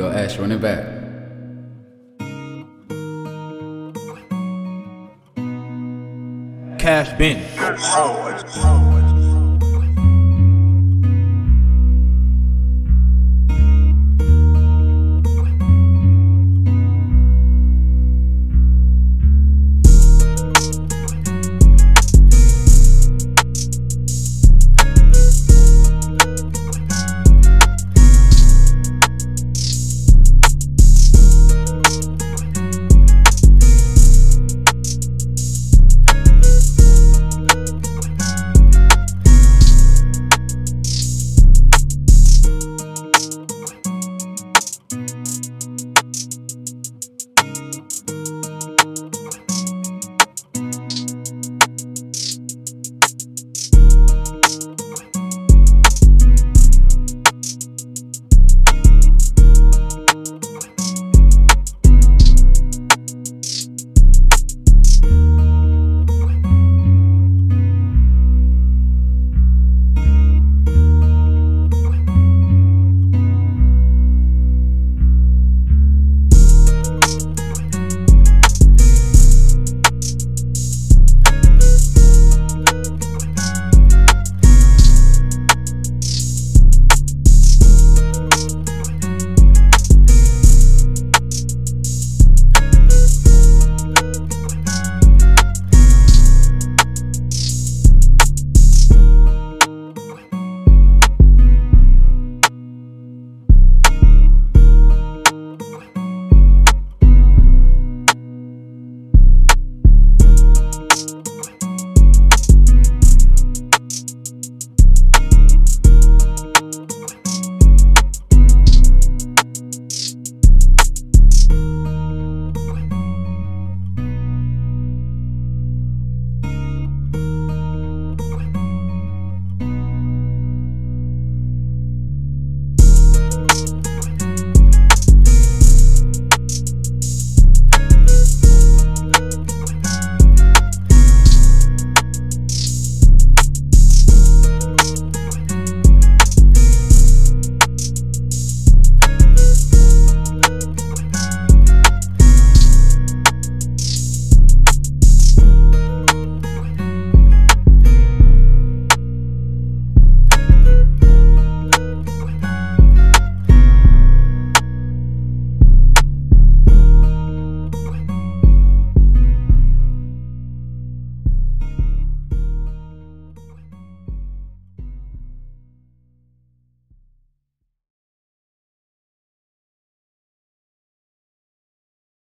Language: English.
Yo, Ash, run it back. Cash Ben.